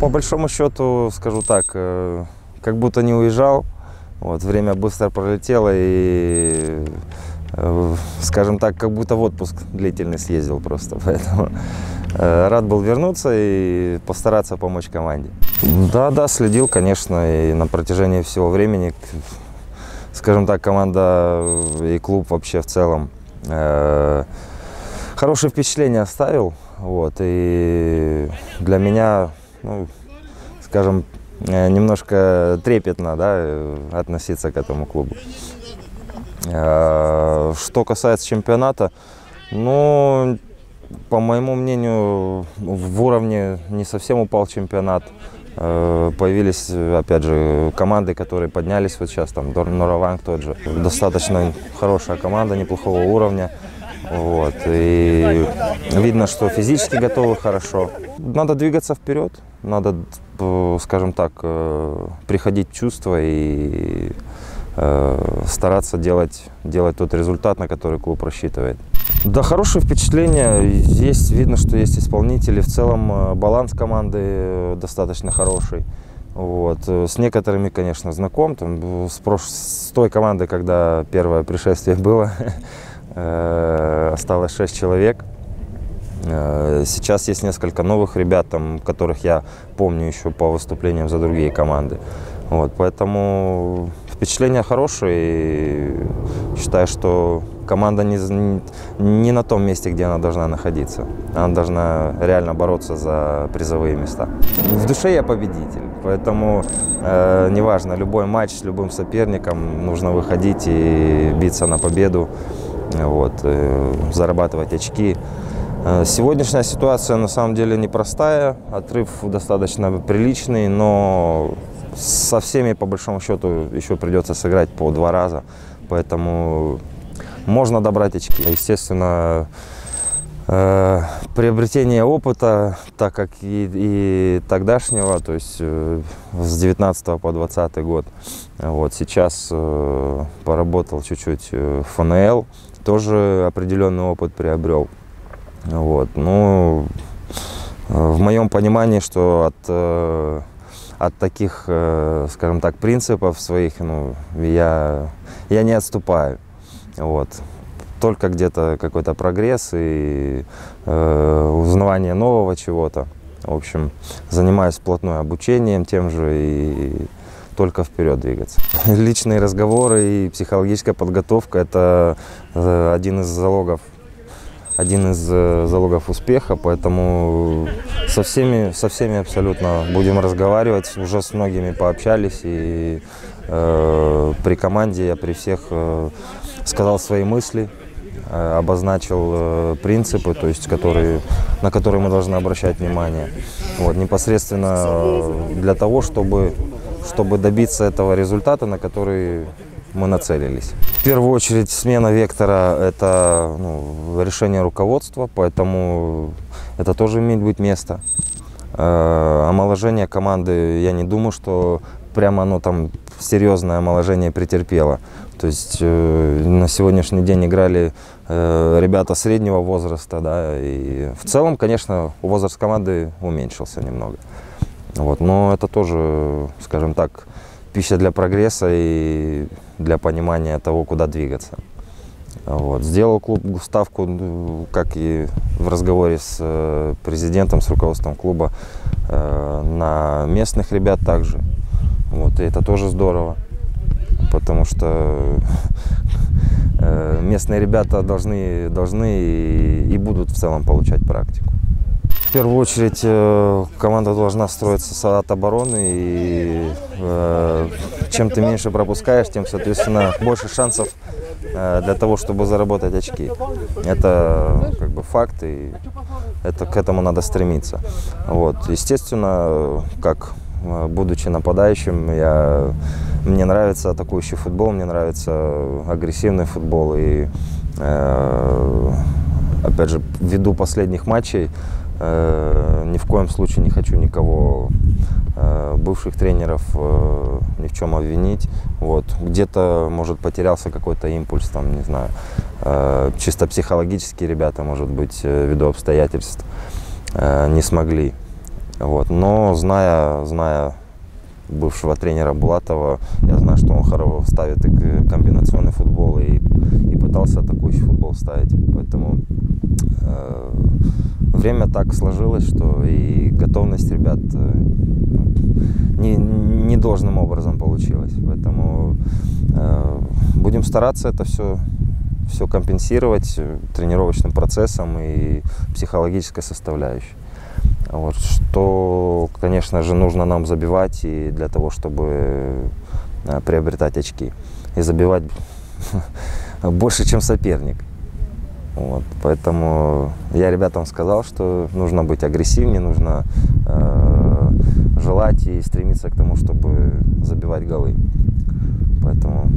по большому счету, скажу так, э, как будто не уезжал. Вот, время быстро пролетело и, э, скажем так, как будто в отпуск длительный съездил просто. Поэтому э, рад был вернуться и постараться помочь команде. Да, да, следил, конечно, и на протяжении всего времени, скажем так, команда и клуб вообще в целом хорошее впечатление оставил. Вот, и для меня, ну, скажем, Э, немножко трепетно да, относиться к этому клубу. Э, что касается чемпионата, ну, по моему мнению, в уровне не совсем упал чемпионат. Э, появились, опять же, команды, которые поднялись вот сейчас, там Нораванг тот же. Достаточно хорошая команда, неплохого уровня. Вот. И видно, что физически готовы хорошо. Надо двигаться вперед, надо, скажем так, э, приходить в чувство и э, стараться делать, делать тот результат, на который клуб рассчитывает. Да, хорошее впечатление. Есть, видно, что есть исполнители. В целом э, баланс команды достаточно хороший. Вот. С некоторыми, конечно, знаком. Там, с, прош... с той командой, когда первое пришествие было, Э, осталось 6 человек. Э, сейчас есть несколько новых ребят, там, которых я помню еще по выступлениям за другие команды. Вот, поэтому впечатления хорошие. И считаю, что команда не, не на том месте, где она должна находиться. Она должна реально бороться за призовые места. В душе я победитель, поэтому э, неважно, любой матч с любым соперником нужно выходить и биться на победу вот, э, зарабатывать очки. Э, сегодняшняя ситуация на самом деле непростая, отрыв достаточно приличный, но со всеми по большому счету еще придется сыграть по два раза, поэтому можно добрать очки. Естественно, э, приобретение опыта, так как и, и тогдашнего, то есть э, с 19 по 20 год. Вот сейчас поработал чуть-чуть в ФНЛ, тоже определенный опыт приобрел. Вот. Ну, в моем понимании, что от, э, от таких, э, скажем так, принципов своих, ну, я, я не отступаю. Вот. Только где-то какой-то прогресс и э, узнавание нового чего-то. В общем, занимаюсь плотной обучением тем же и только вперед двигаться. Личные разговоры и психологическая подготовка – это э, один из залогов один из э, залогов успеха, поэтому со всеми, со всеми абсолютно будем разговаривать. Уже с многими пообщались, и э, при команде я при всех э, сказал свои мысли, э, обозначил э, принципы, то есть, которые, на которые мы должны обращать внимание. Вот, непосредственно э, для того, чтобы чтобы добиться этого результата, на который мы нацелились. В первую очередь смена вектора – это ну, решение руководства, поэтому это тоже имеет быть место. Э, омоложение команды, я не думаю, что прямо оно там серьезное омоложение претерпело. То есть э, на сегодняшний день играли э, ребята среднего возраста, да, и в целом, конечно, возраст команды уменьшился немного. Вот, но это тоже, скажем так, пища для прогресса и для понимания того, куда двигаться. Вот. Сделал клуб ставку, ну, как и в разговоре с э, президентом, с руководством клуба, э, на местных ребят также. Вот. И это тоже здорово, потому что э, местные ребята должны, должны и, и будут в целом получать практику. В первую очередь э, команда должна строиться от обороны, и э, чем ты меньше пропускаешь, тем, соответственно, больше шансов э, для того, чтобы заработать очки. Это как бы факт, и это, к этому надо стремиться. Вот. Естественно, как будучи нападающим, я, мне нравится атакующий футбол, мне нравится агрессивный футбол, и опять же, ввиду последних матчей Э, ни в коем случае не хочу никого э, бывших тренеров э, ни в чем обвинить. Вот. Где-то, может, потерялся какой-то импульс, там, не знаю, чисто психологически ребята, может быть, ввиду обстоятельств не смогли. Вот. Но зная, зная бывшего тренера Булатова, я знаю, что он хорошо ставит и комбинационный футбол, и, и пытался атакующий футбол ставить. Поэтому э, время так сложилось, что и готовность ребят э, не, не должным образом получилась. Поэтому э, будем стараться это все все компенсировать тренировочным процессом и психологической составляющей. Вот, что, конечно же, нужно нам забивать и для того, чтобы э, приобретать очки. И забивать больше, чем соперник. Вот, поэтому я ребятам сказал, что нужно быть агрессивнее, нужно э, желать и стремиться к тому, чтобы забивать голы. Поэтому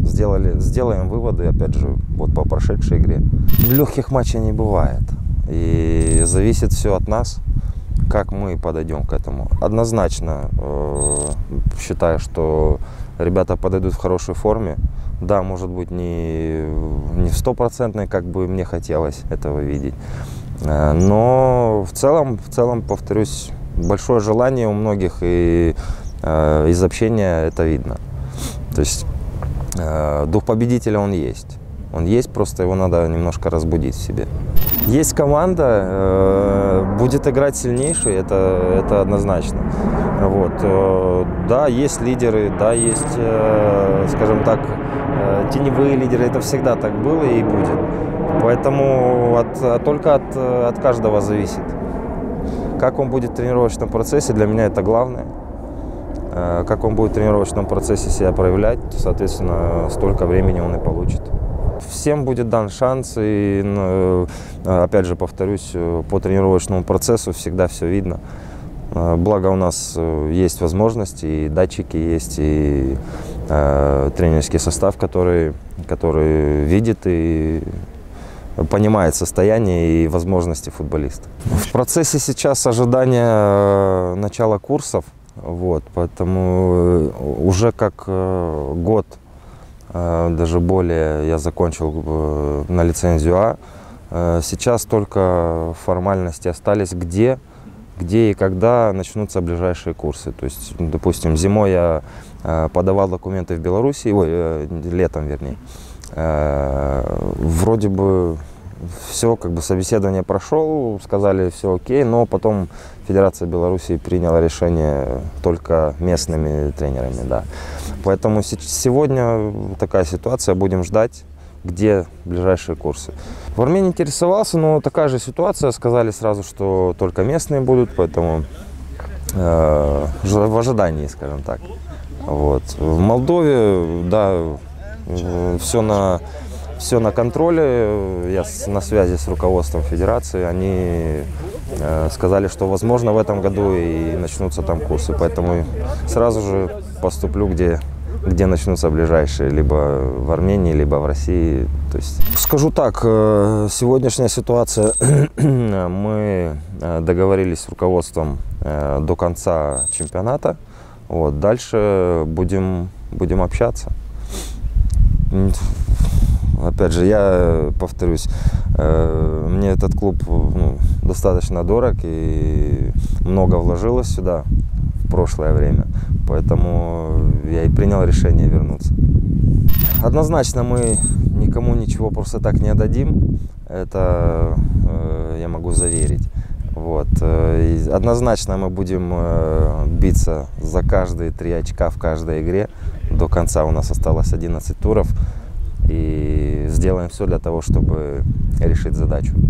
сделали, сделаем выводы, опять же, вот по прошедшей игре. Легких матчей не бывает. И зависит все от нас, как мы подойдем к этому. Однозначно э, считаю, что ребята подойдут в хорошей форме. Да, может быть, не, не в стопроцентной, как бы мне хотелось этого видеть. Э, но в целом, в целом, повторюсь, большое желание у многих, и э, из общения это видно. То есть э, дух победителя он есть. Он есть, просто его надо немножко разбудить в себе. Есть команда, э, будет играть сильнейший, это, это однозначно. Вот. Э, да, есть лидеры, да, есть, э, скажем так, теневые лидеры, это всегда так было и будет. Поэтому от, только от, от каждого зависит. Как он будет в тренировочном процессе, для меня это главное. Как он будет в тренировочном процессе себя проявлять, соответственно, столько времени он и получит. Всем будет дан шанс, и, ну, э, опять же, повторюсь, э, по тренировочному процессу всегда все видно. Благо у нас есть возможности, и датчики есть, и э, тренерский состав, который, который видит и понимает состояние и возможности футболиста. В процессе сейчас ожидания начала курсов, вот, поэтому э, уже как э, год, э, даже более, я закончил на лицензию А. Сейчас только формальности остались, где, где и когда начнутся ближайшие курсы. То есть, допустим, зимой я подавал документы в Беларуси, ой, летом вернее. Вроде бы все, как бы собеседование прошел, сказали все окей, но потом Федерация Беларуси приняла решение только местными тренерами, да. Поэтому сегодня такая ситуация, будем ждать, где ближайшие курсы. В Армении интересовался, но такая же ситуация, сказали сразу, что только местные будут, поэтому э, в ожидании, скажем так. Вот. В Молдове, да, э, все на все на контроле. Я на связи с руководством федерации. Они сказали, что возможно в этом году и начнутся там курсы. Поэтому сразу же поступлю, где, где начнутся ближайшие, либо в Армении, либо в России. То есть, скажу так, э, сегодняшняя ситуация, мы э, договорились с руководством до конца чемпионата. Вот, дальше будем, будем общаться Опять же, я повторюсь, э, мне этот клуб ну, достаточно дорог и много вложилось сюда в прошлое время, поэтому я и принял решение вернуться. Однозначно мы никому ничего просто так не отдадим, это э, я могу заверить. Вот. Э, и однозначно мы будем биться за каждые три очка в каждой игре. До конца у нас осталось 11 туров и сделаем все для того, чтобы решить задачу.